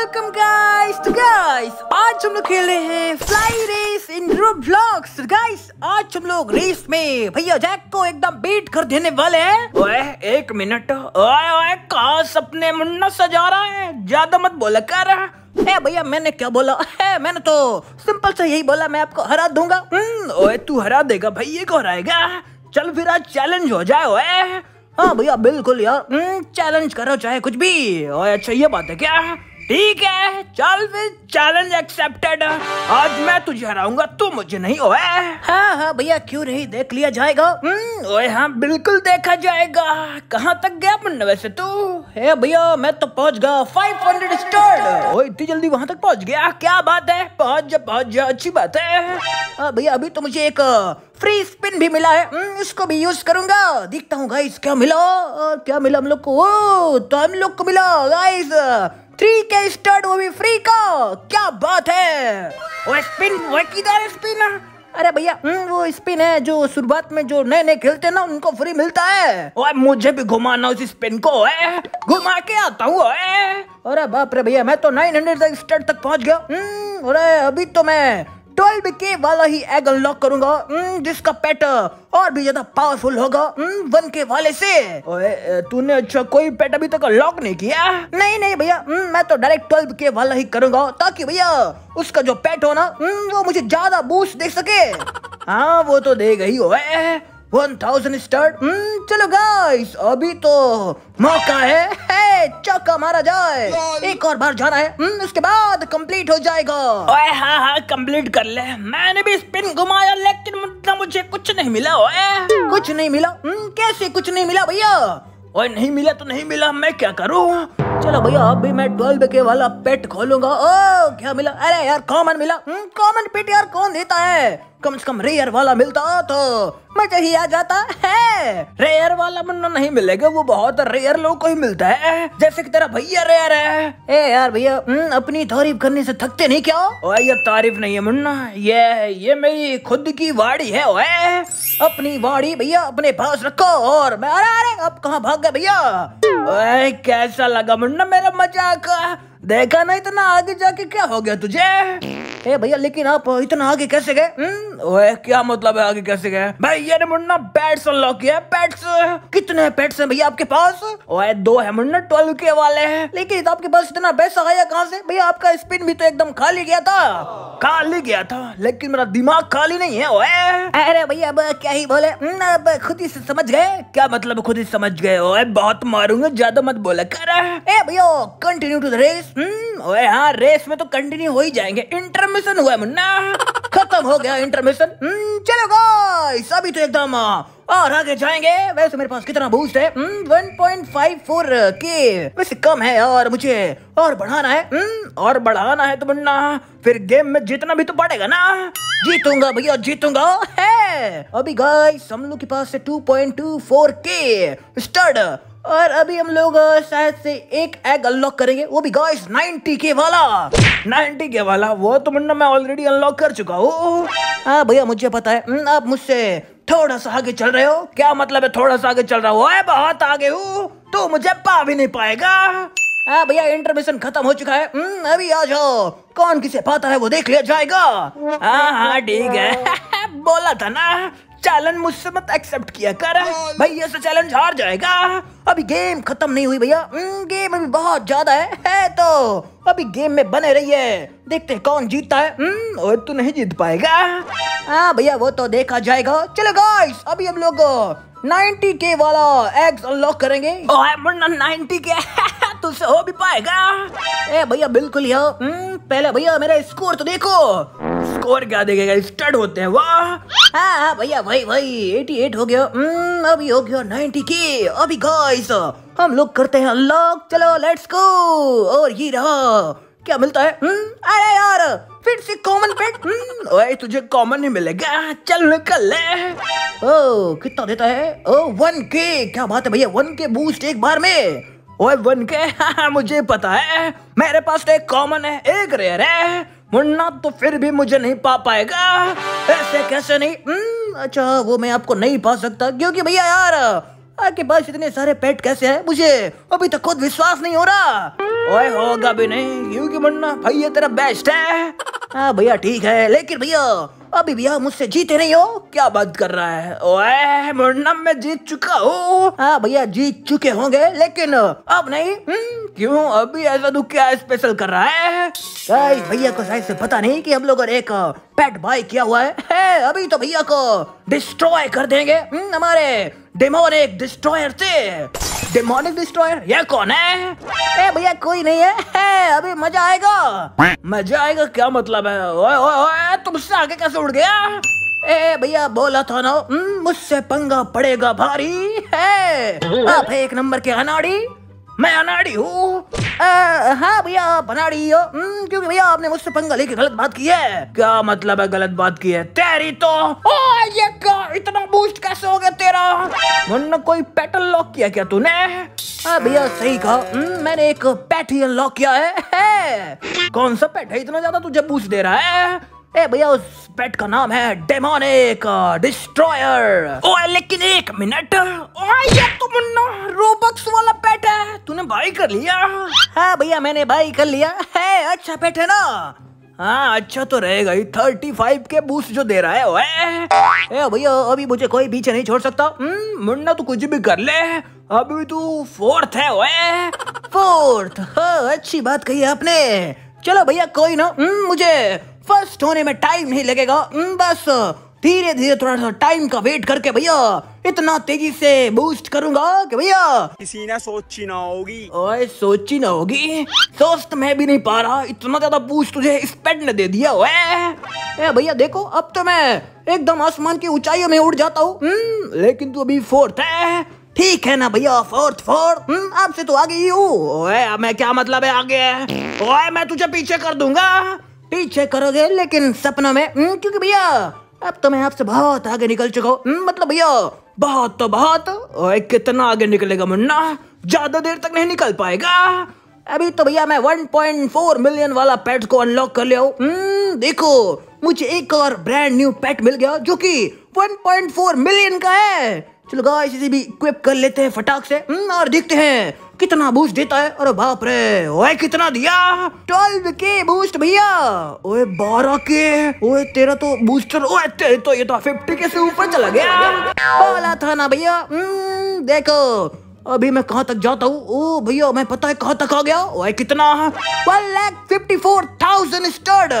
Welcome guys तो guys आज हम लोग खेल रहे हैं Fly Race in Roblox guys आज हम लोग रेस में भैया जैक को एकदम बीट कर देने वाले हैं। ओए एक मिनट। ओए ओए कहा सपने मुन्ना सजा रहा है? ज़्यादा मत बोला कर। ए भैया मैंने क्या बोला? है मैंने तो सिंपल से यही बोला मैं आपको हरा दूँगा। हम्म, ओए तू हरा देगा भैया को हराएगा। चल फिर आज चैलेंज हो जाए ओए। हाँ भैया बिल्कुल यार। चैलेंज करो चाहे कुछ भी। और अच्छा ये बात है क्या? ठीक है चल फिर चैलेंज एक्सेप्टेड आज मैं तुझे हराऊँगा तू मुझे नहीं ओए। हाँ हाँ भैया क्यों नहीं? देख लिया जाएगा। हम्म, ओए हाँ बिल्कुल देखा जाएगा। कहाँ तक गया मुन्ना वैसे तू? है भैया मैं तो पहुँच गया 500 स्टार ओए इतनी जल्दी वहाँ तक पहुँच गया? क्या बात है? पहुँच जा पहुँच जा अच्छी बात है। हाँ भैया अभी तो मुझे एक फ्री स्पिन भी मिला है। हम्म, इसको भी यूज़ करूँगा। देखता हूँ गाइस क्या मिला? और क्या मिला हम लोग को? ओ तो हम लोग को मिला गाइस थ्री के स्टार्ट वो भी फ्री का? क्या बात है? वो स्पिन वो किधर स्पिन अरे भैया हम्म, वो स्पिन है जो शुरुआत में जो नए नए खेलते हैं ना उनको फ्री मिलता है। ओए मुझे भी घुमाना उस स्पिन को है घुमा के आता हूँ अरे बाप रे भैया मैं तो 900 तक स्टार्ट तक पहुँच गया। हम्म, अरे अभी तो मैं ट्वेल्व के वाला ही एग अनलॉक करूँगा। हम्म, जिसका पेट और भी ज़्यादा पावरफुल होगा। वन के वाले से। तूने अच्छा कोई पेट अभी तक लॉक नहीं किया? नहीं नहीं भैया। हम्म, मैं तो डायरेक्ट ट्वेल्व के वाला ही करूँगा ताकि भैया उसका जो पेट हो ना हम्म, वो मुझे ज़्यादा बूस्ट दे सके। हाँ वो तो देगा ही ओए। वन थाउज़ेंड स्टार्ट चलो गाइस अभी तो मौका है, है चौका मारा जाए। एक और बार जाना है। हम्म, उसके बाद कंप्लीट हो जाएगा। ओए हाँ हाँ कंप्लीट कर ले। मैंने भी स्पिन घुमाया लेकिन मतलब मुझे कुछ नहीं मिला ओए। कुछ नहीं मिला? हम्म, कैसे कुछ नहीं मिला भैया? ओए नहीं मिला तो नहीं मिला मैं क्या करूँ? चलो भैया अभी मैं ट्वेल्व के वाला पेट खोलूँगा। ओ क्या मिला? अरे यार कॉमन मिला। कॉमन पेट यार कौन देता है? कम से कम रेयर वाला मिलता तो मज़ा ही आ जाता, है? रेयर वाला मुन्ना नहीं मिलेगा, वो बहुत रेयर लोग को ही मिलता है। जैसे कि तेरा भैया रेयर है। ए यार भैया अपनी तारीफ़ करने से थकते नहीं क्या? ओए, ये तारीफ़ नहीं है मुन्ना, ये ये मेरी खुद की वाड़ी है, ओए। अपनी वाड़ी भैया, अपने पास रखो और मैं, अरे अरे, अब कहाँ भाग गए भैया? कैसा लगा मुन्ना मेरा मज़ाक? देखा ना इतना आगे जाके क्या हो गया तुझे? ए भैया लेकिन आप इतना आगे कैसे गए? ओए क्या मतलब है आगे कैसे गए? भैया ने मुन्ना पेट्स अनलॉक किया पेट्स कितने पेट्स हैं भैया आपके पास? ओए दो है मुन्ना ट्वेल्व के वाले हैं। लेकिन आपके पास इतना पैसा आया कहाँ से? भैया आपका स्पिन भी तो एकदम खाली गया था। खाली गया था लेकिन मेरा दिमाग खाली नहीं है ओए। अरे भैया अब क्या ही बोले? अब खुद ही से समझ गए। क्या मतलब खुद ही समझ गए ओए बहुत मारूँगा ज़्यादा मत बोला कर ए भैया कंटिन्यू टू द रेस ओए हाँ रेस में तो कंटिन्यू हो ही जाएँगे। इंटरमिशन हुआ है मुन्ना। खत्म हो गया इंटरमिशन चलो गाइस अभी तो एकदम और आगे जाएँगे। वैसे मेरे पास कितना बूस्ट है? वन पॉइंट फाइव फोर के वैसे कम है और मुझे और बढ़ाना है। हम्म, और बढ़ाना है तो मुन्ना फिर गेम में जीतना भी तो पड़ेगा ना। जीतूँगा भैया जीतूँगा। है। अभी गाइस हम लोग के पास है two point two four K start और अभी हम लोग शायद से एक एग अनलॉक करेंगे। वो भी गाइस 90 के वाला। 90 के वाला, वो तो मुन्ना मैं ऑलरेडी अनलॉक कर चुका हूँ। हाँ भैया, मुझे पता है। आप मुझसे थोड़ा सा आगे चल रहे हो। क्या मतलब है थोड़ा सा आगे चल रहा हो? बहुत आगे हूँ। तो मुझे पा भी नहीं पाएगा। हाँ भैया इंटरमिशन खत्म हो चुका है। अभी आ जाओ। कौन किसे पाता है वो देख लिया जाएगा। हाँ हाँ ठीक है। बोला था ना। चैलेंज मुझसे मत एक्सेप्ट किया कर। भैया से चैलेंज हार जाएगा। अभी गेम खत्म नहीं हुई भैया। गेम अभी बहुत ज़्यादा है, है तो। अभी गेम में बने रहिए। देखते हैं कौन जीतता है। और तू नहीं जीत पाएगा। हाँ भैया वो तो देखा जाएगा। चलो गाइस अभी हम लोग 90 के वाला एग्स अनलॉक करेंगे। ओए मुन्ना 90 के? तुझसे हो भी पाएगा। ए भैया बिल्कुल यार। पहले भैया मेरा स्कोर तो देखो। स्कोर क्या देखेगा? स्टार्ट होते हैं वाह! हाँ हाँ भैया भाई भाई 88 हो गया। अभी हो गया 90 के। अभी गाइस हम लोग करते हैं अनलॉक चलो लेट्स गो और ये रहा क्या मिलता है? अरे यार फिर से कॉमन पेट ओए तुझे कॉमन नहीं मिलेगा। चल निकल ले। ओ कितना देता है? ओ वन के क्या बात है भैया वन के बूस्ट एक बार में। ओए वन के हाँ, मुझे पता है। मेरे पास तो एक कॉमन है एक रेयर है। मुन्ना तो फिर भी मुझे नहीं पा पाएगा। ऐसे कैसे नहीं? अच्छा वो मैं आपको नहीं पा सकता। क्योंकि भैया यार, आपके पास इतने सारे पेट कैसे हैं? मुझे अभी तक खुद विश्वास नहीं हो रहा। ओए, होगा भी नहीं, क्योंकि मुन्ना भैया तेरा बेस्ट है। हाँ भैया ठीक है। लेकिन भैया अभी भैया मुझसे जीते नहीं हो? क्या बात कर रहा है? ओए मुन्ना मैं जीत चुका हूँ। हाँ भैया जीत चुके होंगे लेकिन अब नहीं? हम्म, क्यों? अभी ऐसा तू क्या स्पेशल कर रहा है? गाइस भैया को शायद से पता नहीं कि हम लोगों एक पेट बाय किया हुआ है, है अभी तो भैया को डिस्ट्रॉय कर देंगे। हम्म, हमारे डेमोनिक डिस्ट्रॉयर से डेमोनिक डिस्ट्रॉयर ये कौन है? भैया कोई नहीं है, अभी मज़ा आएगा। मज़ा आएगा, क्या मतलब है? ओए ओए ओए तुमसे आगे कैसे उड़ गया? ए भैया, बोला था ना मुझसे पंगा पड़ेगा भारी, है? आप एक नंबर के अनाड़ी। मैं अनाड़ी हूँ। हाँ भैया, आप अनाड़ी हो क्योंकि भैया, आपने मुझसे पंगा लेके गलत बात की है। क्या मतलब है गलत बात की है? तेरी तो ओ, ये क्या, इतना बूस्ट कैसे हो गया तेरा? मुन्ना, कोई पेटल लॉक किया क्या तूने? भैया सही कहा। हम्म, मैंने एक पेट ही अनलॉक किया है, है। कौन सा पेट है? इतना ज़्यादा तुझे बूस्ट दे रहा है? ए भैया उस पेट का नाम है डेमोनिक डिस्ट्रॉयर ओए लेकिन एक मिनट। ये तो मुन्ना रोबक्स वाला पेट है। तूने बाई कर लिया? हाँ भैया मैंने बाई कर लिया। है अच्छा पेट है ना? हाँ अच्छा तो रहेगा ही। थर्टी फाइव के बूस्ट जो दे रहा है ओए ए भैया अभी मुझे कोई पीछे नहीं छोड़ सकता। हम्म, मुन्ना तू कुछ भी कर ले। अभी तू फोर्थ है ओए। फोर्थ? हाँ अच्छी बात कही आपने। चलो भैया कोई ना। हम्म, मुझे फ़र्स्ट होने में टाइम नहीं लगेगा। हम्म, बस धीरे धीरे थोड़ा सा टाइम का वेट करके भैया इतना तेज़ी से बूस्ट करूँगा कि भैया। किसी ने सोची ना होगी। ओए सोची ना होगी। सोच तो मैं भी नहीं पा रहा। इतना ज़्यादा बूस्ट तुझे इस पेट ने दे दिया ओए। ए भैया देखो अब तो मैं एकदम आसमान की ऊंचाइयों में उड़ जाता हूँ। हम्म, लेकिन तू अभी फोर्थ है। ठीक है ना भैया फोर्थ फोर्थ हम्म, आपसे तो आगे ही हूँ। ओए मैं क्या मतलब है आगे? है ओए मैं तुझे पीछे कर दूँगा। पीछे करोगे लेकिन सपनों में हम्म, क्योंकि भैया अब तो मैं आपसे बहुत आगे निकल चुका हूँ। हम्म, मतलब भैया बहुत तो बहुत। ओए कितना आगे निकलेगा मुन्ना? ज़्यादा देर तक नहीं निकल पाएगा। अभी तो भैया मैं 1.4 मिलियन वाला पेट को अनलॉक कर लिया हूँ। देखो मुझे एक और ब्रांड न्यू पेट मिल गया जो कि 1.4 मिलियन का है। चलो गाइस इसे भी इक्विप कर लेते हैं फटाक से। हम्म, और देखते हैं कितना बूस्ट देता है। अरे बाप रे ओए कितना दिया? 12 के बूस्ट भैया। ओए 12 के। ओए तेरा तो बूस्टर ओए तेरे तो ये तो 50 के से ऊपर चला गया। बोला था ना भैया। हम्म, देखो अभी मैं कहाँ तक जाता हूँ? ओ भैया मैं पता है कहाँ तक आ गया? ओए कितना? One lakh fifty four thousand start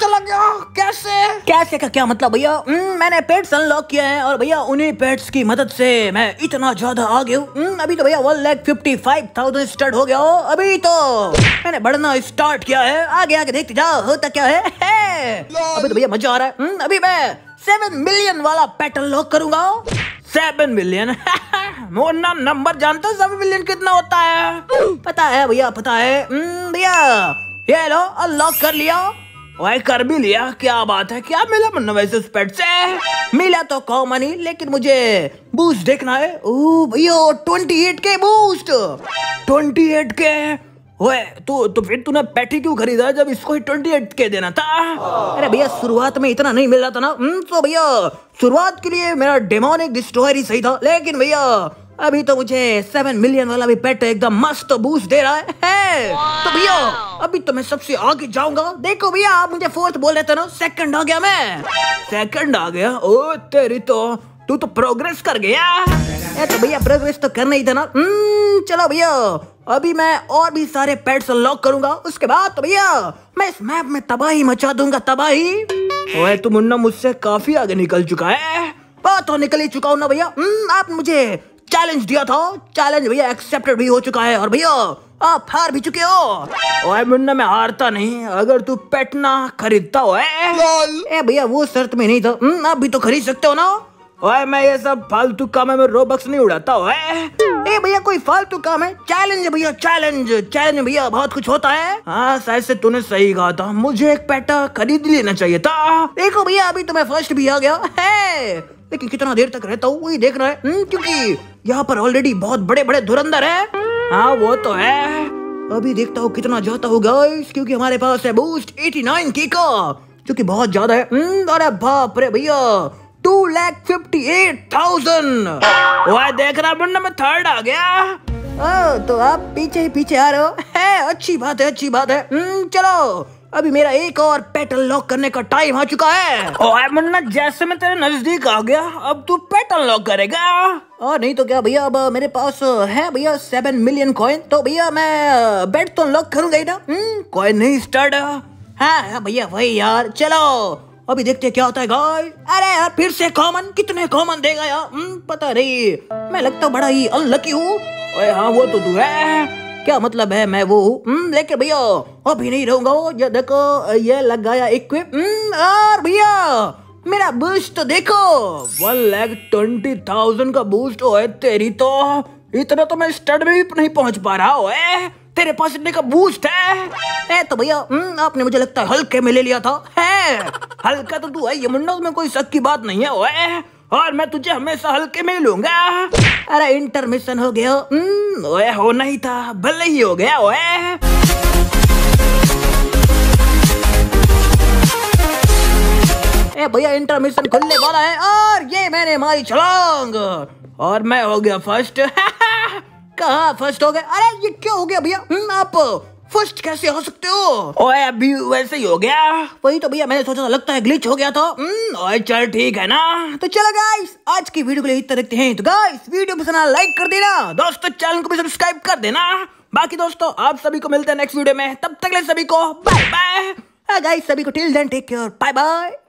चला गया। कैसे? कैसे का क्या मतलब भैया? हम्म, मैंने पेट्स अनलॉक किए हैं और भैया उन्हीं पेट्स की मदद से मैं इतना ज़्यादा आ गया हूँ। हम्म, अभी तो भैया one lakh fifty five thousand start हो गया। हो अभी तो मैंने बढ़ना स्टार्ट किया है। आगे आगे देखते जाओ होता क्या है, है। अभी तो भैया मज़ा आ रहा है। हम्म, अभी मैं सेवन मिलियन वाला पेट अनलॉक करूँगा। सेवन मिलियन मोना नंबर जानते हो सेवन मिलियन कितना होता है? पता है भैया पता है। भैया ये लो अनलॉक कर लिया। ओए कर भी लिया। क्या बात है? क्या मिला मुन्ना वैसे उस पेट से? मिला तो कॉमन ही लेकिन मुझे बूस्ट देखना है। ओ भैया 28 के बूस्ट 28 के ओए तू तो फिर तूने पेटी क्यों खरीदा जब इसको ही 28 के देना था? अरे भैया शुरुआत में इतना नहीं मिल रहा था ना। हम्म, तो भैया शुरुआत के लिए मेरा डेमोनिक डिस्ट्रॉयर ही सही था। लेकिन भैया अभी तो मुझे सेवन मिलियन वाला भी पेट एकदम मस्त बूस्ट दे रहा है, है। तो भैया अभी तो मैं सबसे आगे जाऊँगा। देखो भैया आप मुझे फोर्थ बोल रहे थे ना सेकंड आ गया मैं। सेकंड आ गया? ओ तेरी तो तू तो प्रोग्रेस कर गया। ए तो भैया प्रोग्रेस तो करना ही था ना। हम्म, चलो भैया अभी मैं और भी सारे पेट्स अनलॉक करूँगा। उसके बाद तो भैया मैं इस मैप में तबाही मचा दूँगा तबाही। ओए तू मुन्ना मुझसे काफ़ी आगे निकल चुका है। तो निकल ही चुका हूँ ना भैया। हम्म, आप मुझे चैलेंज दिया था। चैलेंज भैया एक्सेप्टेड भी हो चुका है। और भैया आप हार भी चुके हो। ओए मुन्ना मैं हारता नहीं। अगर तू पेट ना खरीदता हो ए भैया वो शर्त में नहीं था। हम्म, आप भी तो खरीद सकते हो ना। ओए मैं ये सब फालतू काम में रोबक्स नहीं उड़ाता ओए ए भैया कोई फालतू काम है? चैलेंज भैया चैलेंज चैलेंज भैया बहुत कुछ होता है। हाँ शायद से तूने सही कहा था। मुझे एक पेटा खरीद लेना चाहिए था। देखो भैया अभी तो मैं फ़र्स्ट भी आ गया। है। लेकिन कितना देर तक रहता हूँ वही देखना है। हम्म, क्योंकि यहाँ पर ऑलरेडी बहुत बड़े बड़े धुरंधर है। हाँ वो तो है। अभी देखता हूँ कितना जाता हूँ गाइस क्योंकि हमारे पास है बूस्ट 89 की का जो कि बहुत ज़्यादा है। हम्म, अरे बाप रे भैया two lakh fifty eight thousand वह देख रहा मुन्ना मैं थर्ड आ गया। ओ, तो आप पीछे ही पीछे आ रहे हो। है अच्छी बात है अच्छी बात है। हम्म, चलो अभी मेरा एक और पेटल लॉक करने का टाइम आ चुका है। ओए मुन्ना जैसे मैं तेरे नज़दीक आ गया अब तू पेटल लॉक करेगा। और नहीं तो क्या भैया अब मेरे पास है भैया सेवन मिलियन कॉइन तो भैया मैं बेट तो लॉक करूँगा ही ना। कॉइन नहीं स्टार्ट हाँ। हाँ भैया वही यार चलो। अभी देखते हैं क्या होता है गाइस अरे यार फिर से कॉमन कितने कॉमन देगा यार? हम्म, पता नहीं। मैं लगता बड़ा ही अनलकी हूँ। हाँ वो तो तू है। क्या मतलब है मैं वो हूँ? हम्म, लेकिन भैया अभी नहीं रहूँगा ये देखो ये लग गया इक्विप और भैया मेरा बूस्ट तो देखो। वन लैख ट्वेंटी थाउज़ेंड का बूस्ट हो तेरी तो। इतना तो मैं स्टड में भी नहीं पहुँच पा रहा हूँ तेरे पास इतने का बूस्ट है। ए, तो भैया हम्म, आपने मुझे लगता है हल्के में ले लिया था। है हल्का तो तू है ये मुन्ना में कोई शक की बात नहीं है ओए। और मैं तुझे हमेशा हल्के में लूँगा। अरे इंटरमिशन हो गया। हम्म, ओए ही था। भले ही हो गया ओए। ए भैया इंटरमिशन खुलने वाला है और ये मैंने मारी छलांग। और मैं हो गया फ़र्स्ट कहा फ़र्स्ट हो गया अरे ये क्या हो गया भैया? हम्म, आप। फ़र्स्ट कैसे हो सकते हो? ओए अभी वैसे ही हो गया। वही तो भैया मैंने सोचा था लगता है ग्लिच हो गया तो। हम्म, ओए चल ठीक है ना। तो चलो गाइस आज की वीडियो को लिए इतना देखते हैं। तो गाइस वीडियो पसंद लाइक कर देना। दोस्तों चैनल को भी सब्सक्राइब कर देना। बाकी दोस्तों आप सभी को मिलते हैं नेक्स्ट वीडियो में। तब तक ले सभी को बाय बाय गाइस सभी को till then take care bye bye